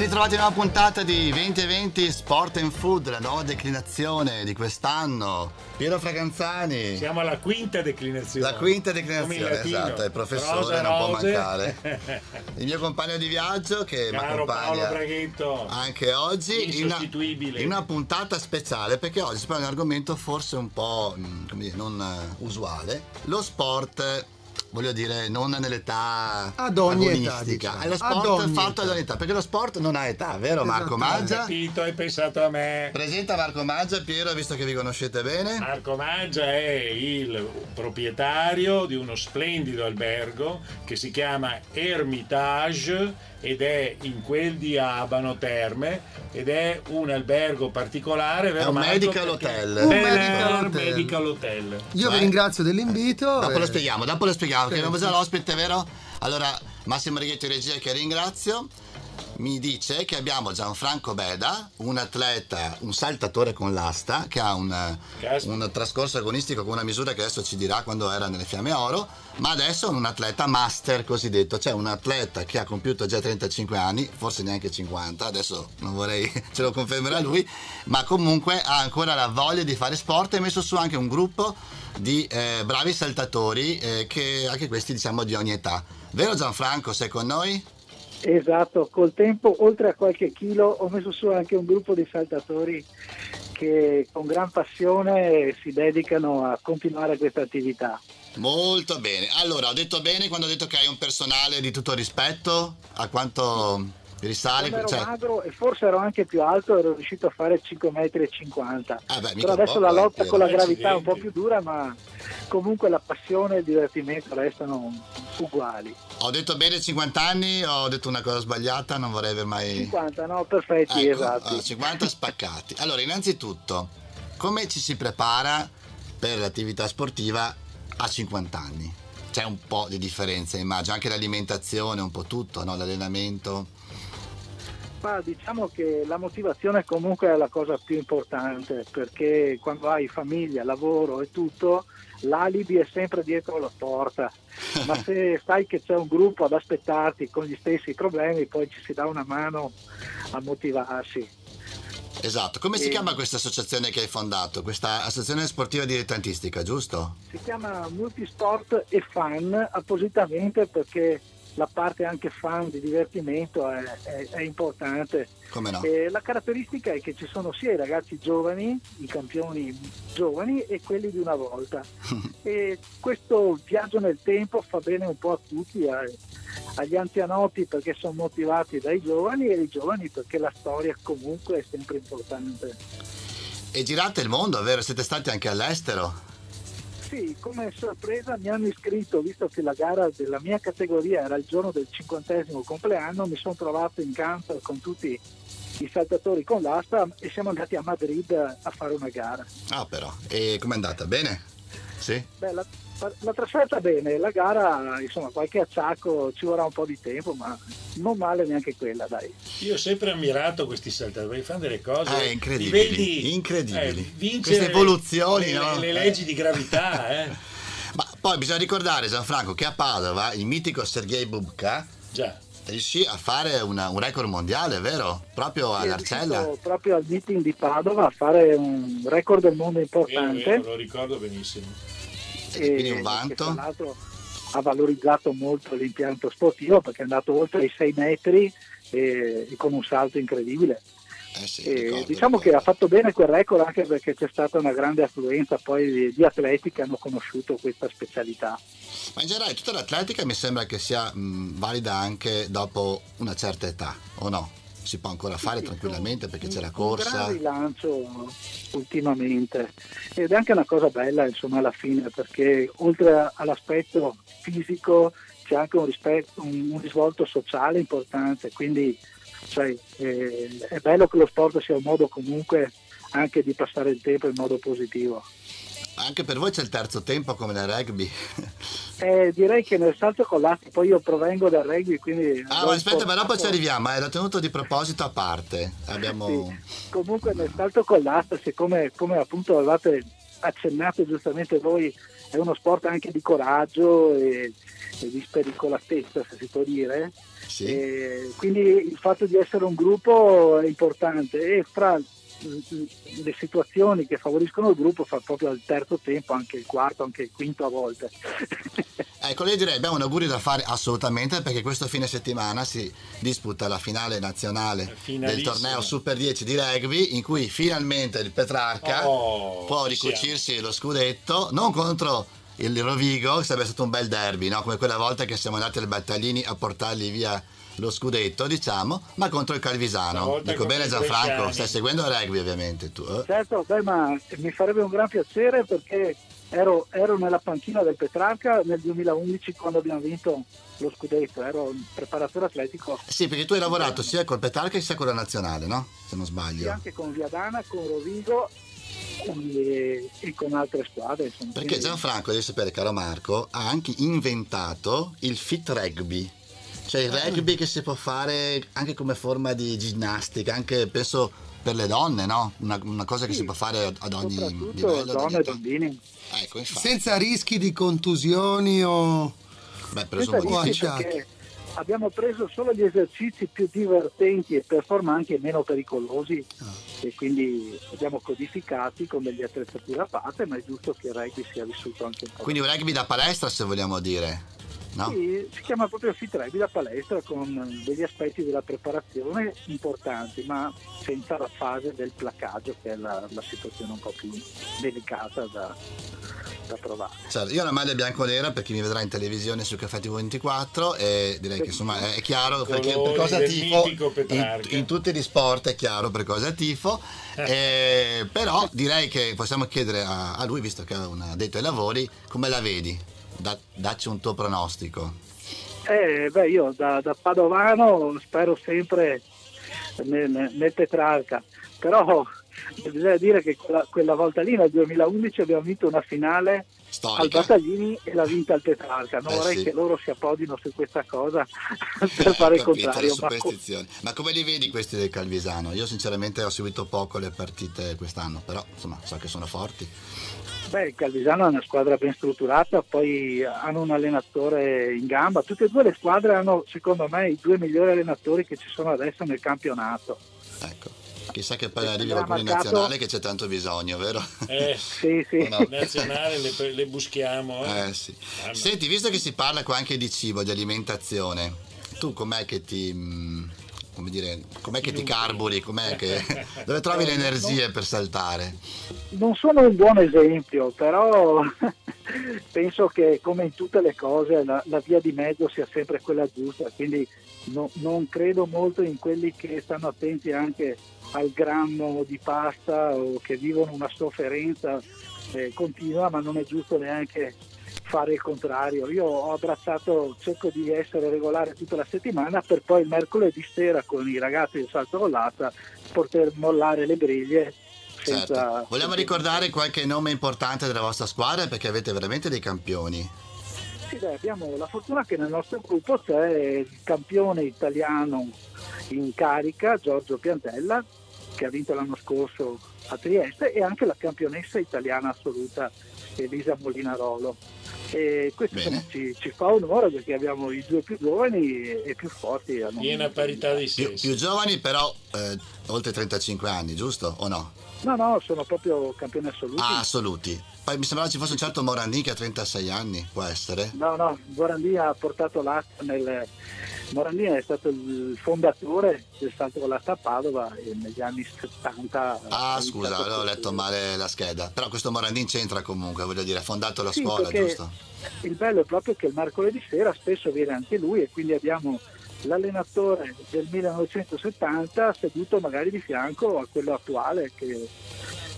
Ben ritrovati in una puntata di 2020 Sport and Food, la nuova declinazione di quest'anno. Piero Fraganzani. Siamo alla quinta declinazione. La quinta declinazione, esatto, il professore Rosa, non può mancare. Il mio compagno di viaggio che mi accompagna anche oggi in una, in una, puntata speciale perché oggi si parla di un argomento forse un po' mm, dire, non eh, usuale, lo sport voglio dire, non nell'età ad ogni età, diciamo. è lo sport ad fatto ad ogni età, perché lo sport non ha età, vero Marco Maggia? Ho capito, hai pensato a me. Presenta Marco Maggia, Piero, visto che vi conoscete bene. Marco Maggia è il proprietario di uno splendido albergo che si chiama Hermitage ed è in quel di Abano Terme ed è un albergo particolare è un medical hotel. Un medical hotel. medical hotel. io cioè, vi ringrazio dell'invito dopo e... lo spieghiamo dopo lo spieghiamo perché abbiamo già l'ospite vero? Allora Massimo Righetti regia che ringrazio mi dice che abbiamo Gianfranco Beda, un atleta, un saltatore con l'asta, che ha un, un, trascorso agonistico con una misura che adesso ci dirà quando era nelle Fiamme Oro, ma adesso è un atleta master cosiddetto, cioè un atleta che ha compiuto già 35 anni, forse neanche 50, adesso non vorrei, ce lo confermerà lui, ma comunque ha ancora la voglia di fare sport e ha messo su anche un gruppo di eh, bravi saltatori, eh, che anche questi diciamo di ogni età. Vero Gianfranco, sei con noi? Esatto, col tempo oltre a qualche chilo ho messo su anche un gruppo di saltatori che con gran passione si dedicano a continuare questa attività. Molto bene, allora ho detto bene quando ho detto che hai un personale di tutto rispetto, a quanto risale? Quando ero cioè... magro e forse ero anche più alto ero riuscito a fare 5,50 m. Ah beh, Però adesso la lotta con la gravità è un po' più dura ma comunque la passione e il divertimento restano uguali. Ho detto bene 50 anni ho detto una cosa sbagliata? Non vorrei aver mai... 50, no, perfetti, ecco, esatto. 50 spaccati. Allora, innanzitutto, come ci si prepara per l'attività sportiva a 50 anni? C'è un po' di differenza, immagino, anche l'alimentazione, un po' tutto, no? l'allenamento. Ma diciamo che la motivazione comunque è la cosa più importante perché quando hai famiglia, lavoro e tutto, l'alibi è sempre dietro la porta, ma se sai che c'è un gruppo ad aspettarti con gli stessi problemi, poi ci si dà una mano a motivarsi. Esatto, come e... si chiama questa associazione che hai fondato? Questa associazione sportiva dilettantistica, giusto? Si chiama Multisport e Fan appositamente perché la parte anche fan di divertimento è, è, è importante. Come no? Eh, la caratteristica è che ci sono sia i ragazzi giovani, i campioni giovani e quelli di una volta. e questo viaggio nel tempo fa bene un po' a tutti, a, agli anzianotti perché sono motivati dai giovani e ai giovani perché la storia comunque è sempre importante. E girate il mondo, vero? Siete stati anche all'estero? Sì, come sorpresa mi hanno iscritto, visto che la gara della mia categoria era il giorno del cinquantesimo compleanno, mi sono trovato in campo con tutti i saltatori con l'asta e siamo andati a Madrid a fare una gara. Ah però, e com'è andata? Bene? Sì? Beh, la, la trasferta bene, la gara, insomma, qualche acciacco ci vorrà un po' di tempo, ma non male neanche quella, dai. Io ho sempre ammirato questi saltatori, fanno delle cose eh, incredibili, vedi, incredibili. Eh, queste evoluzioni, le, no? le, le leggi di gravità, eh. Ma poi bisogna ricordare, Gianfranco, che a Padova il mitico Sergei Bubka Già. riuscì a fare una, un record mondiale, vero? Proprio sì, all'Arcella. Proprio al meeting di Padova a fare un record del mondo importante. Vero, vero, lo ricordo benissimo e, quindi un vanto. tra l'altro ha valorizzato molto l'impianto sportivo perché è andato oltre i 6 metri e, e con un salto incredibile. Eh sì, ricordo, diciamo ricordo. che ha fatto bene quel record anche perché c'è stata una grande affluenza poi di, di, atleti che hanno conosciuto questa specialità. Ma in generale tutta l'atletica mi sembra che sia mh, valida anche dopo una certa età, o no? Si può ancora fare sì, tranquillamente perché c'è la corsa. Un rilancio ultimamente ed è anche una cosa bella insomma alla fine perché oltre all'aspetto fisico c'è anche un, rispetto, un, un risvolto sociale importante, quindi cioè, eh, è bello che lo sport sia un modo comunque anche di passare il tempo in modo positivo. Anche per voi c'è il terzo tempo come nel rugby? Eh, direi che nel salto con l'asta, poi io provengo dal rugby, quindi... Ah, ma aspetta, ma dopo ci arriviamo, era tenuto di proposito a parte. Abbiamo... Sì. Comunque nel salto con l'asta, siccome come appunto avevate accennato giustamente voi, è uno sport anche di coraggio e, e di spericolatezza, se si può dire. Sì. E quindi il fatto di essere un gruppo è importante e fra le situazioni che favoriscono il gruppo fa proprio al terzo tempo, anche il quarto, anche il quinto a volte. Ecco, lei direi abbiamo un augurio da fare assolutamente perché questo fine settimana si disputa la finale nazionale del torneo Super 10 di rugby in cui finalmente il Petrarca Oh, può ci ricucirsi lo scudetto, non contro il Rovigo, che sarebbe stato un bel derby, no? come quella volta che siamo andati ai battaglini a portargli via lo scudetto, diciamo, ma contro il Calvisano. Dico bene Gianfranco, stai seguendo il rugby ovviamente tu. eh? Certo, beh, ma mi farebbe un gran piacere perché ero, ero nella panchina del Petrarca nel 2011 quando abbiamo vinto lo scudetto, ero un preparatore atletico Sì, perché tu hai lavorato sia col Petrarca sia con la nazionale, no? Se non sì, sbaglio. anche con Viadana, con Rovigo e, e con altre squadre. Insomma. Perché Gianfranco, devi sapere, caro Marco, ha anche inventato il fit rugby. Cioè il rugby che si può fare anche come forma di ginnastica, anche penso per le donne, no? Una, una cosa che Sì, si può fare ad ogni livello. donne e bambini. Ecco, infatti. Senza rischi di contusioni o... Beh, presumo acciacchi. abbiamo preso solo gli esercizi più divertenti e per forma anche meno pericolosi Ah. e quindi abbiamo codificati con degli attrezzature a parte, ma è giusto che il rugby sia vissuto anche un po'. Quindi un rugby da palestra, se vogliamo dire. No? Sì, si chiama proprio fit rugby da palestra con degli aspetti della preparazione importanti, ma senza la fase del placaggio che è la, la situazione un po' più delicata da, da provare. Certo, io ho la maglia bianco-nera per chi mi vedrà in televisione su Caffè TV 24 e direi che insomma è chiaro perché per cosa tifo in, in tutti gli sport è chiaro per cosa tifo Eh, però direi che possiamo chiedere a, a lui visto che è un addetto ai lavori come la vedi Da- dacci un tuo pronostico Eh, beh, io da, da padovano spero sempre nel, nel Petrarca, però bisogna dire che quella, quella volta lì nel 2011 abbiamo vinto una finale al storica Battaglini e l'ha vinta il Petrarca. Non Eh, vorrei sì. che loro si appodino su questa cosa Eh, per fare il contrario. Ma, superstizioni. Ma come li vedi questi del Calvisano? Io sinceramente ho seguito poco le partite quest'anno, però insomma so che sono forti. Beh, il Calvisano è una squadra ben strutturata, poi hanno un allenatore in gamba. Tutte e due le squadre hanno, secondo me, i due migliori allenatori che ci sono adesso nel campionato. Ecco. Chissà che poi arrivi qualcuno in nazionale che c'è tanto bisogno, vero? Eh, Sì, sì. No. nazionale le, le buschiamo. Eh. Eh sì. Senti, visto che si parla qua anche di cibo, di alimentazione, tu com'è che ti. Come dire, com'è che ti carburi? Com'è che, dove trovi le energie per saltare? non sono un buon esempio, però penso che come in tutte le cose la, la via di mezzo sia sempre quella giusta, quindi no- non credo molto in quelli che stanno attenti anche al grammo di pasta o che vivono una sofferenza eh, continua, ma non è giusto neanche fare il contrario. Io ho abbracciato, cerco di essere regolare tutta la settimana per poi il mercoledì sera con i ragazzi del salto con l'asta poter mollare le briglie senza... Certo. Vogliamo ricordare qualche nome importante della vostra squadra perché avete veramente dei campioni. Sì, beh, abbiamo la fortuna che nel nostro gruppo c'è il campione italiano in carica, Giorgio Piantella, che ha vinto l'anno scorso a Trieste, e anche la campionessa italiana assoluta Elisa Molinarolo. E questo insomma, ci, ci fa onore perché abbiamo i due più giovani e, e più forti. Piena parità di Più, sessi. più giovani però eh, oltre 35 anni, giusto? O no? No, no, sono proprio campioni assoluti. Ah, assoluti. Poi mi sembrava ci fosse un certo Morandini che ha 36 anni, può essere? No, no, Morandini ha portato l'asta nel... Morandini è stato il fondatore del salto con l'asta a Padova e negli anni 70... Ah, scusa, allora ho letto male la scheda. Però questo Morandin c'entra comunque, voglio dire, ha fondato la Sì, scuola, giusto? Il bello è proprio che il mercoledì sera spesso viene anche lui e quindi abbiamo l'allenatore del 1970 seduto magari di fianco a quello attuale che,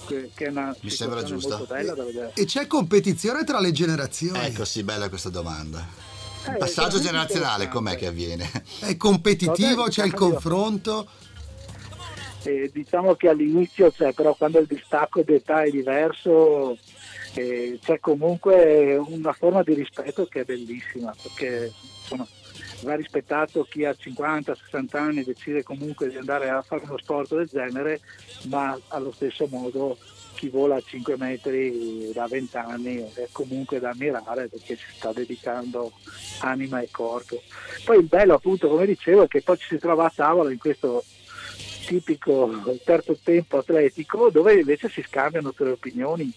che- che è una Mi sembra giusto. molto bella da vedere. E c'è competizione tra le generazioni. Ecco, sì, bella questa domanda. Eh, Il passaggio veramente generazionale, com'è che avviene? È competitivo, c'è il confronto. Eh, diciamo che all'inizio c'è, però quando il distacco d'età è diverso eh, c'è comunque una forma di rispetto che è bellissima, perché insomma, va rispettato chi ha 50-60 anni decide comunque di andare a fare uno sport del genere, ma allo stesso modo chi vola a 5 metri da 20 anni è comunque da ammirare perché si sta dedicando anima e corpo. Poi il bello appunto come dicevo è che poi ci si trova a tavola in questo tipico terzo tempo atletico dove invece si scambiano le opinioni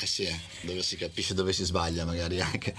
eh sì, eh, dove si capisce dove si sbaglia magari anche.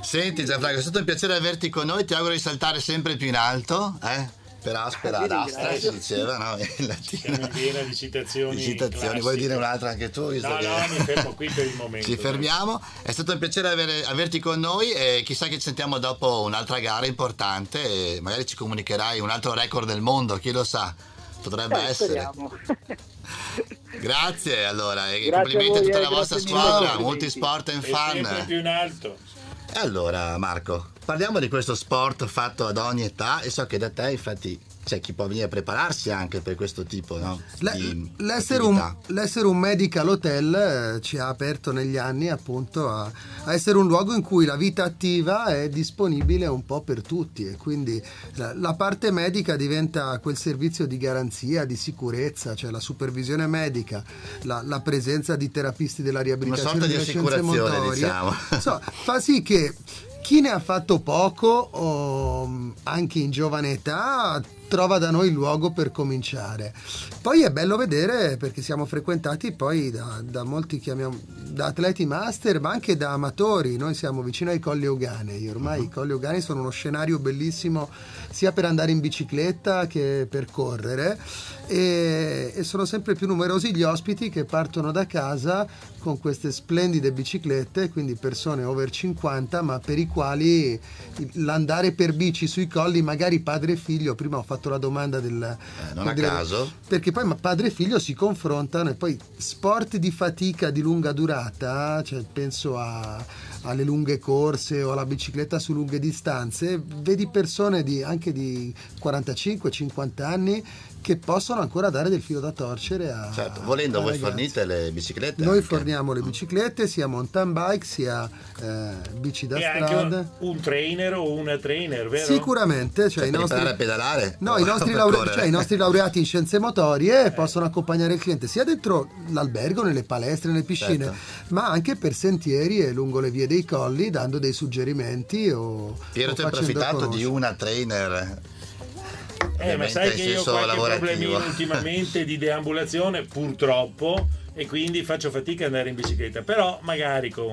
Senti Gianfranco, è stato un piacere averti con noi, ti auguro di saltare sempre più in alto, eh? Per aspera ad astra si diceva no? in latino. Siamo piena di citazioni, di citazioni. vuoi dire un'altra anche tu? no no mi fermo qui per il momento ci fermiamo. È stato un piacere avere, averti con noi e chissà che ci sentiamo dopo un'altra gara importante e magari ci comunicherai un altro record del mondo chi lo sa potrebbe eh, essere. grazie allora e Grazie complimenti a, voi, tutta eh, la vostra squadra Complimenti. molti sport and e sempre fun più in alto. E allora Marco, parliamo di questo sport fatto ad ogni età e so che da te infatti c'è chi può venire a prepararsi anche per questo tipo no? Di l'essere, un, l'essere un medical hotel eh, ci ha aperto negli anni appunto a, a essere un luogo in cui la vita attiva è disponibile un po' per tutti e quindi la, la parte medica diventa quel servizio di garanzia, di sicurezza, cioè la supervisione medica, la, la presenza di terapisti della riabilitazione sorta di assicurazione, diciamo. so, fa sì che chi ne ha fatto poco mh, anche in giovane età trova da noi il luogo per cominciare. Poi è bello vedere perché siamo frequentati poi da, da molti chiamiamo da atleti master ma anche da amatori. Noi siamo vicino ai Colli Euganei, ormai i Colli Euganei sono uno scenario bellissimo sia per andare in bicicletta che per correre e, e sono sempre più numerosi gli ospiti che partono da casa con queste splendide biciclette, quindi persone over 50, ma per i quali l'andare per bici sui colli, magari padre e figlio, prima ho fatto la domanda del... Eh, non a del- caso. Perché poi ma padre e figlio si confrontano e poi sport di fatica di lunga durata, cioè penso a- alle lunghe corse o alla bicicletta su lunghe distanze, vedi persone di, anche di 45-50 anni che possono ancora dare del filo da torcere a... Certo, volendo voi ragazzi. fornite le biciclette? Noi anche? forniamo le biciclette, sia mountain bike, sia eh, bici da e anche strada. un, un trainer o una trainer vero? Sicuramente, cioè, Cioè, i nostri... a pedalare? No, i nostri, laure- cioè, i nostri laureati in scienze motorie possono accompagnare il cliente sia dentro l'albergo, nelle palestre, nelle piscine, Certo. ma anche per sentieri e lungo le vie dei colli, dando dei suggerimenti o, Piero, o tu hai facendo approfittato di conoscere. una trainer Eh, ma sai che io ho qualche problemino ultimamente di deambulazione, purtroppo, e quindi faccio fatica ad andare in bicicletta. Però magari con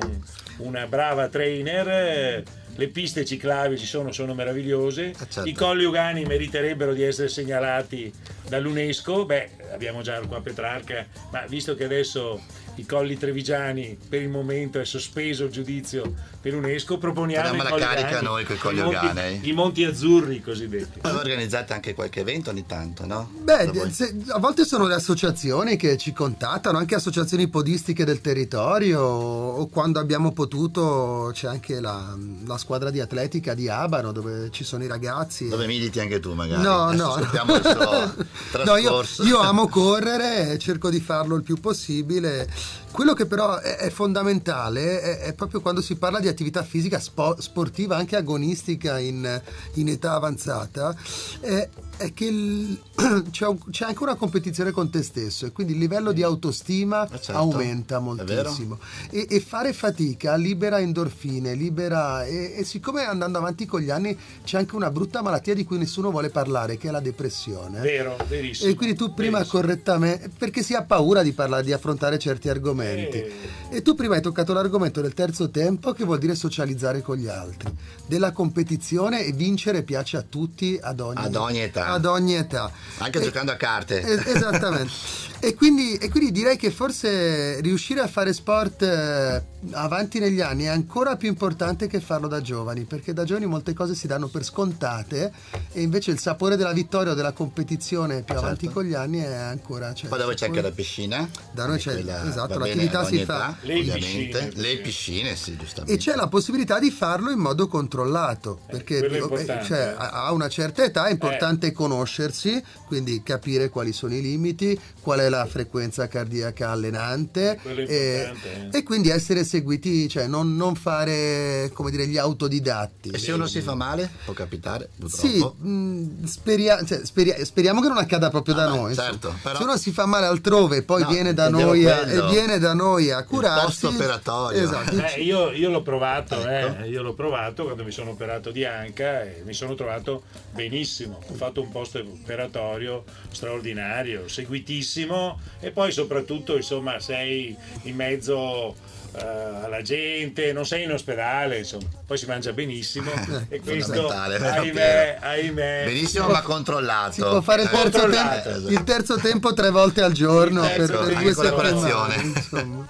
una brava trainer eh, le piste ciclabili ci sono, sono meravigliose. certo. I colli ugani meriterebbero di essere segnalati dall'UNESCO. Beh, abbiamo già qua Petrarca, ma visto che adesso i colli trevigiani per il momento è sospeso il giudizio per l'UNESCO, proponiamo Faremo i la colli carica ugani, noi colli i monti- uganei. I monti azzurri cosiddetti. Poi organizzate anche qualche evento ogni tanto, no? Beh, se- a volte sono le associazioni che ci contattano, anche associazioni podistiche del territorio, o quando abbiamo potuto c'è anche la, la squadra di atletica di Abano dove ci sono i ragazzi. Dove militi anche tu magari? No, Adesso no. Ascoltiamo il suo No, io, io amo correre e cerco di farlo il più possibile. Quello che però è, è fondamentale è, è proprio quando si parla di attività fisica spo- sportiva, anche agonistica in, in età avanzata, è, è che il- c'è, un- c'è anche una competizione con te stesso e quindi il livello di autostima Eh, certo. aumenta moltissimo. E, e fare fatica libera endorfine, libera... E, e siccome andando avanti con gli anni c'è anche una brutta malattia di cui nessuno vuole parlare, che è la depressione. Vero, verissimo. E quindi tu prima verissimo. correttamente, perché si ha paura di parlare, di affrontare certi argomenti. Eh. E tu prima hai toccato l'argomento del terzo tempo, che vuol dire socializzare con gli altri, della competizione e vincere piace a tutti ad ogni, Ad ogni età. Ad ogni età. Anche E- giocando a carte. es- esattamente. e, quindi, e quindi direi che forse riuscire a fare sport eh, avanti negli anni è ancora più importante che farlo da giovani, perché da giovani molte cose si danno per scontate e invece il sapore della vittoria o della competizione più avanti Certo. con gli anni è ancora... Cioè, Poi da voi c'è anche la piscina. da noi c'è quella esatto, la attività si fa? Le ovviamente. piscine. Le piscine, sì, giustamente. E c'è la possibilità di farlo in modo controllato, perché quello è eh, cioè, a una certa età è importante conoscersi, quindi capire quali sono i limiti, qual è la frequenza cardiaca allenante Quello è e, eh. e quindi essere seguiti, cioè non, non fare come dire gli autodidatti. E se uno si fa male, può capitare, Sì, purtroppo. mh, speria- cioè, speria- speriamo che non accada proprio da Ah, noi. certo, però- Se uno si fa male altrove e poi No, viene, da noi a, e viene da noi a curarsi. post-operatorio. Esatto. Eh, io, io l'ho provato, Ecco. eh, io l'ho provato quando mi sono operato di anca e mi sono trovato benissimo. Ho fatto un post operatorio straordinario, seguitissimo e poi soprattutto insomma sei in mezzo eh, alla gente, non sei in ospedale, insomma, poi si mangia benissimo e questo ahimè, ahimè. Benissimo, ma controllato. Si può fare il Eh, terzo, tempo, il terzo tempo tre volte al giorno per, per due settimane. insomma.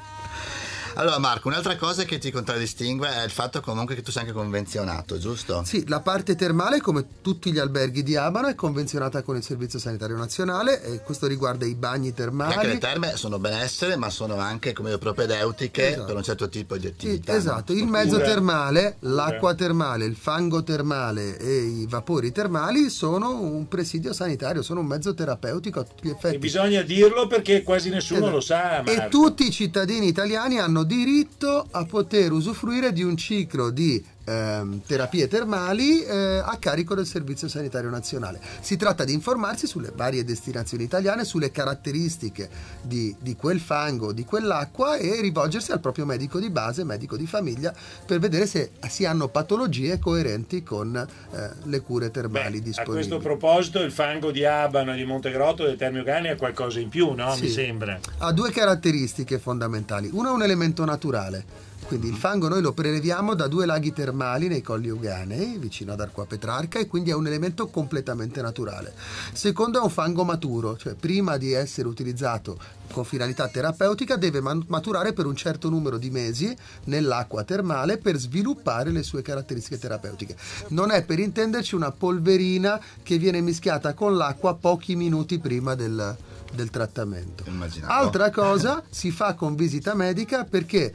Allora Marco, un'altra cosa che ti contraddistingue è il fatto comunque che tu sei anche convenzionato, giusto? Sì, la parte termale, come tutti gli alberghi di Abano, è convenzionata con il Servizio Sanitario Nazionale e questo riguarda i bagni E Anche le termali. terme sono benessere, ma sono anche come propedeutiche Esatto. per un certo tipo di Sì, attività. esatto, il mezzo Pure- termale, l'acqua termale, il fango termale e i vapori termali sono un presidio sanitario, sono un mezzo terapeutico a tutti gli effetti. E bisogna dirlo perché quasi nessuno Esatto. lo sa. E Marco. tutti i cittadini italiani hanno diritto a poter usufruire di un ciclo di ehm, terapie termali eh, a carico del Servizio Sanitario Nazionale. Si tratta di informarsi sulle varie destinazioni italiane, sulle caratteristiche di, di quel fango, di quell'acqua e rivolgersi al proprio medico di base, medico di famiglia, per vedere se si hanno patologie coerenti con eh, le cure termali Beh, a disponibili. questo proposito il fango di Abano e di Montegrotto del Termio Gani ha qualcosa in più, no? Sì. Mi sembra. ha due caratteristiche fondamentali. Uno è un elemento naturale, quindi il fango noi lo preleviamo da due laghi termali nei colli Euganei, vicino ad Arqua Petrarca, e quindi è un elemento completamente naturale. Secondo è un fango maturo, cioè prima di essere utilizzato con finalità terapeutica deve maturare per un certo numero di mesi nell'acqua termale per sviluppare le sue caratteristiche terapeutiche. Non è per intenderci una polverina che viene mischiata con l'acqua pochi minuti prima del, del trattamento. Immaginavo. Altra cosa si fa con visita medica perché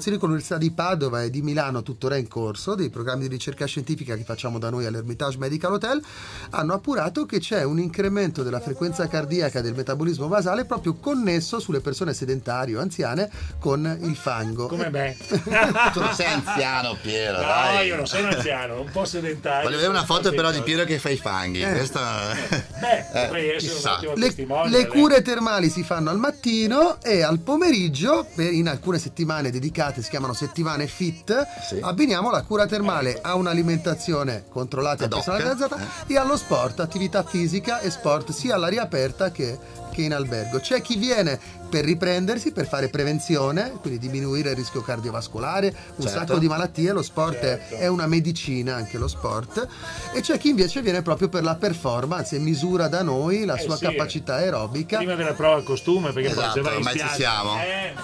collaborazioni con l'Università di Padova e di Milano tuttora in corso, dei programmi di ricerca scientifica che facciamo da noi all'Hermitage Medical Hotel, hanno appurato che c'è un incremento della frequenza cardiaca del metabolismo basale proprio connesso sulle persone sedentarie o anziane con il fango. Come me. Tu non sei anziano, Piero, No, dai. io non sono anziano, un po' sedentario. Voglio vedere una foto però di Piero. Che fa i fanghi. Questa... Beh, Eh, potrei essere chissà. un ottimo Le, testimone. le cure termali si fanno al mattino e al pomeriggio, per- in alcune settimane dedicate, si chiamano settimane fit, Sì. abbiniamo la cura termale a un'alimentazione controllata e Ad personalizzata eh. e allo sport, attività fisica e sport sia all'aria aperta che, che in albergo. C'è chi viene per riprendersi, per fare prevenzione, quindi diminuire il rischio cardiovascolare, un Certo. sacco di malattie, lo sport è- Certo. è una medicina anche lo sport, e c'è chi invece viene proprio per la performance e misura da noi la Eh sua sì. capacità aerobica. Prima della prova al costume, perché poi Esatto, se vai in spiaggia- siamo. Eh,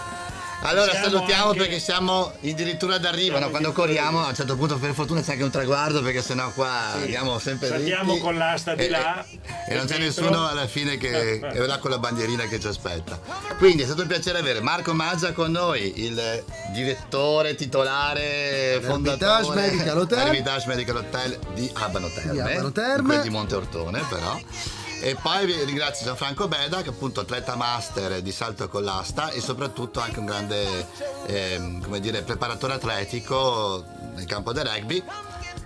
Allora siamo salutiamo anche- perché siamo addirittura d'arrivo, no? Quando corriamo a un certo punto per fortuna c'è anche un traguardo perché sennò qua andiamo sempre Saltiamo dritti. con l'asta di E- là, e, non c'è nessuno alla fine che è là con la bandierina che ci aspetta. Quindi è stato un piacere avere Marco Maggia con noi, il direttore titolare fondatore Medical Hotel. Medical Hotel di Abano Terme, Di Abano Terme. di Monte Ortone però. E poi vi ringrazio Gianfranco Beda, che è appunto atleta master di salto con l'asta e soprattutto anche un grande come dire, preparatore atletico nel campo del rugby.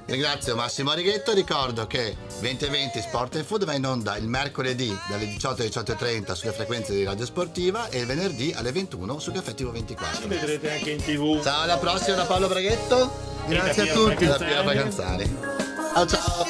Ringrazio Massimo Righetto, ricordo che 2020 Sport and Food va in onda il mercoledì dalle 18 alle 18.30 sulle frequenze di Radio Sportiva e il venerdì alle 21 su Caffè TV 24. Ci vedrete anche in tv. Ciao, alla prossima da Paolo Braghetto Grazie a tutti. da Piero Braganzani. Ciao ciao!